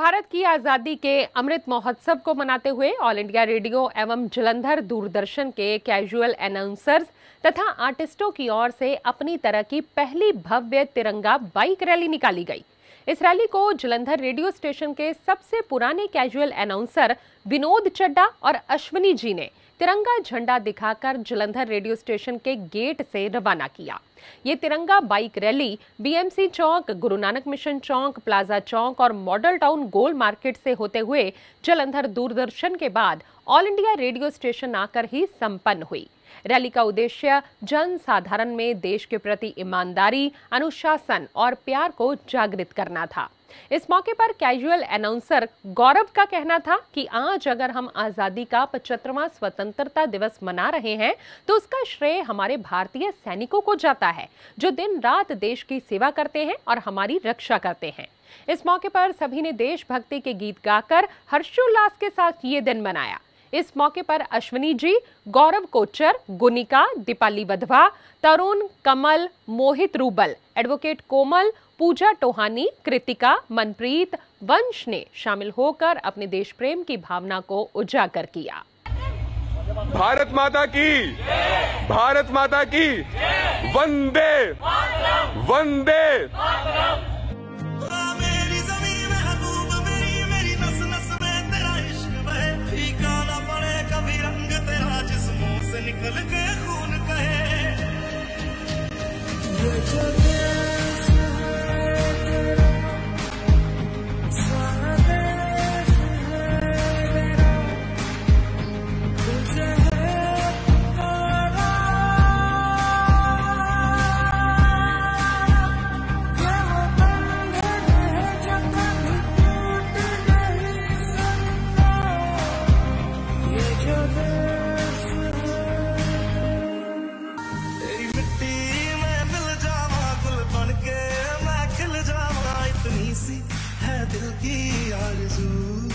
भारत की आज़ादी के अमृत महोत्सव को मनाते हुए ऑल इंडिया रेडियो एवं जलंधर दूरदर्शन के कैजुअल अनाउंसर्स तथा आर्टिस्टों की ओर से अपनी तरह की पहली भव्य तिरंगा बाइक रैली निकाली गई। इस रैली को जलंधर रेडियो स्टेशन के सबसे पुराने कैजुअल अनाउंसर विनोद चड्डा और अश्विनी जी ने तिरंगा झंडा दिखाकर जलंधर रेडियो स्टेशन के गेट से रवाना किया। ये तिरंगा बाइक रैली बीएमसी चौक, गुरु नानक मिशन चौक, प्लाजा चौक और मॉडल टाउन गोल मार्केट से होते हुए जलंधर दूरदर्शन के बाद ऑल इंडिया रेडियो स्टेशन आकर ही संपन्न हुई। रैली का उद्देश्य जन साधारण में देश के प्रति ईमानदारी, अनुशासन और प्यार को जागृत करना था। इस मौके पर कैजुअल अनाउंसर गौरव का कहना था कि आज अगर हम आज़ादी का पचहत्तरवा स्वतंत्रता दिवस मना रहे हैं तो उसका श्रेय हमारे भारतीय सैनिकों को जाता है, जो दिन रात देश की सेवा करते हैं और हमारी रक्षा करते हैं। इस मौके पर सभी ने देशभक्ति के गीत गाकर हर्षोल्लास के साथ ये दिन मनाया। इस मौके पर अश्विनी जी, गौरव कोचर, गुनिका, दीपाली वधवा, तरुण कमल, मोहित रूबल एडवोकेट कोमल, पूजा टोहानी, कृतिका, मनप्रीत, वंश ने शामिल होकर अपने देश प्रेम की भावना को उजागर किया। भारत माता की, भारत माता की, वंदे वंदे। जिस्मों से निकल के खून दिल की आरज़ू।